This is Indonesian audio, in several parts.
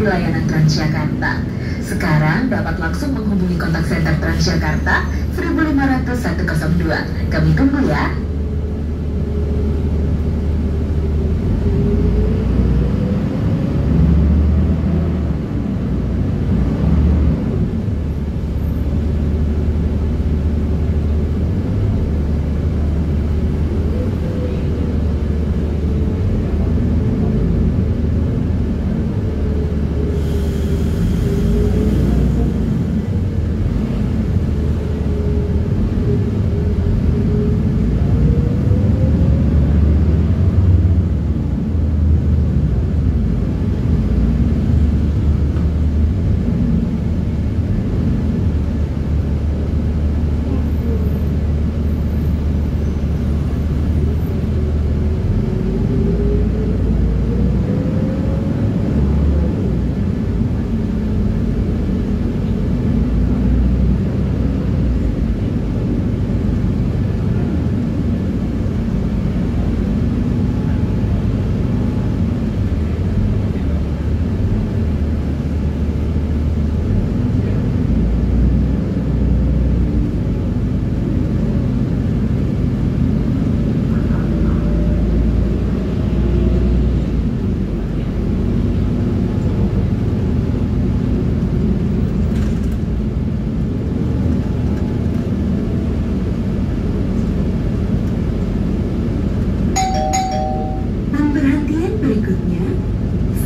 di layanan Transjakarta. Sekarang dapat langsung menghubungi kontak center Transjakarta 1500102. Kami tunggu ya.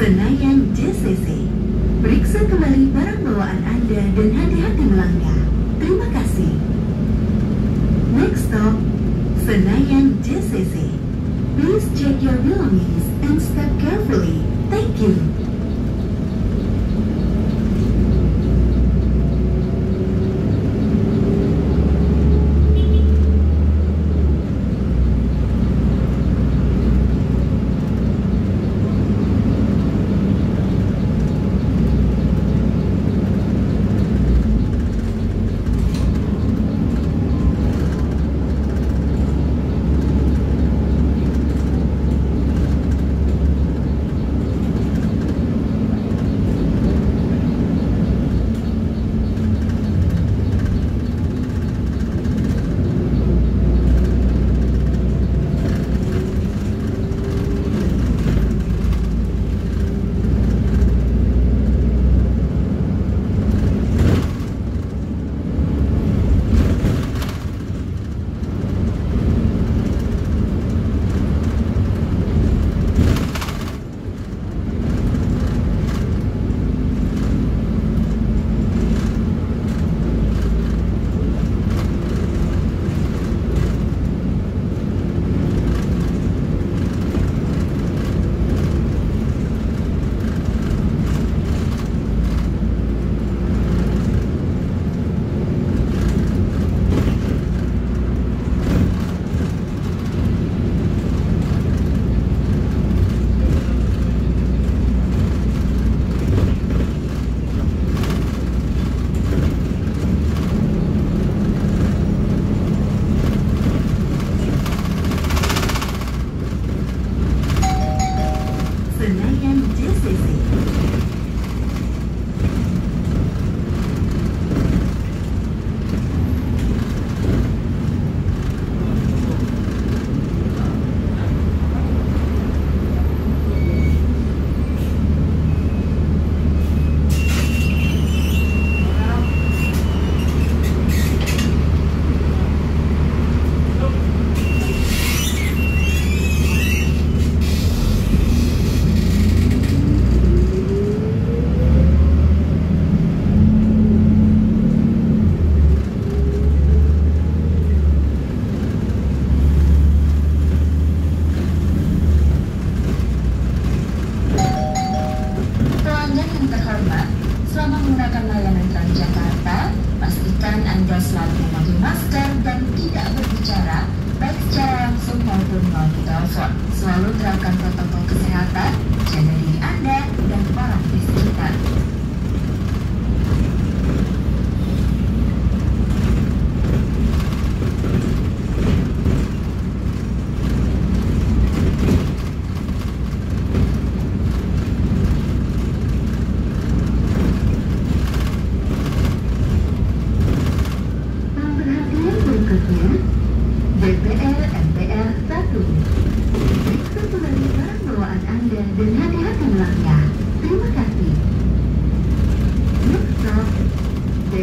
the night.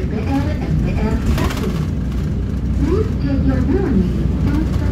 Please take your money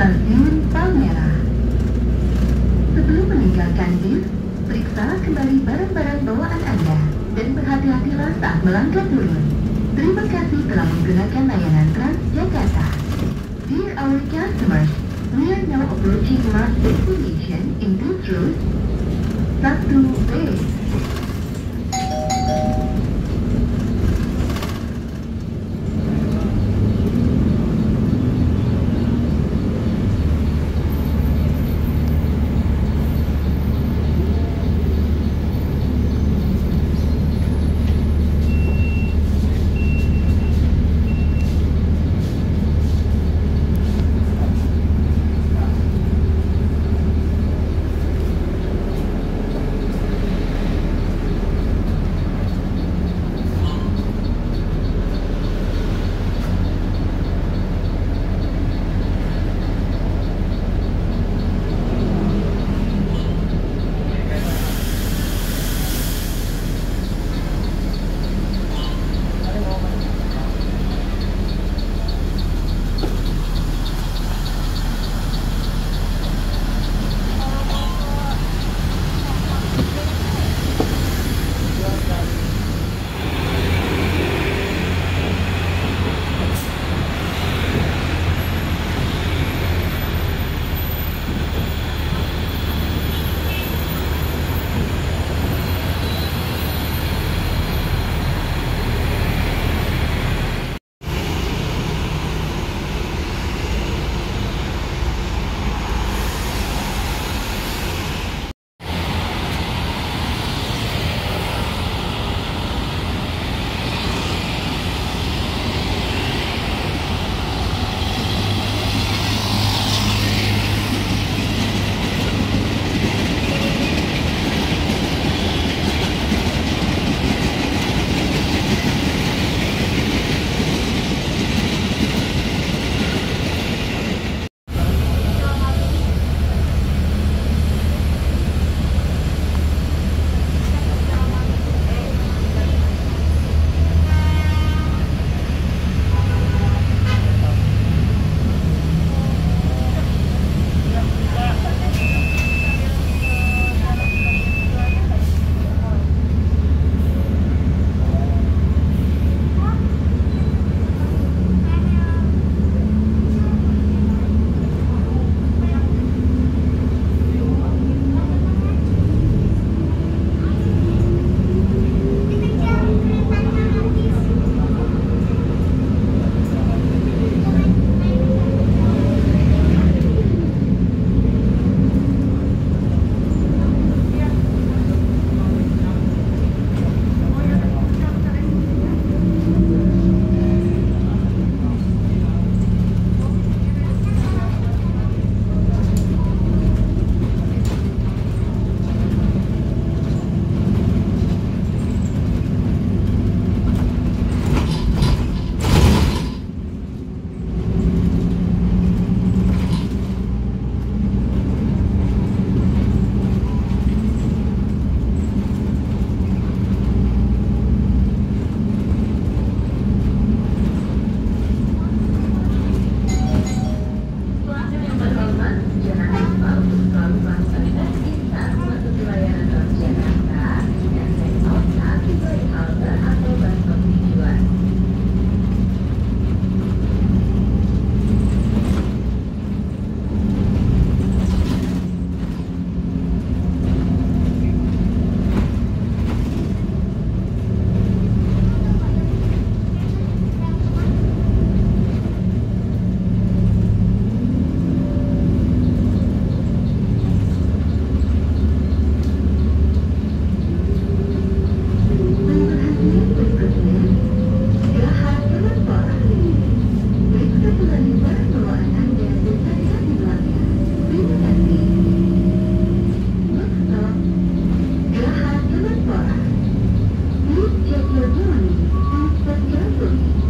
stasiun Palmera. Sebelum meninggalkan bis, periksa kembali barang-barang bawaan Anda dan berhati-hatilah saat melangkah turun. Terima kasih telah menggunakan layanan Transjakarta. Dear our customers, we are now approaching Mars destination in this route 1B. Please check your time. Inspect bedroom.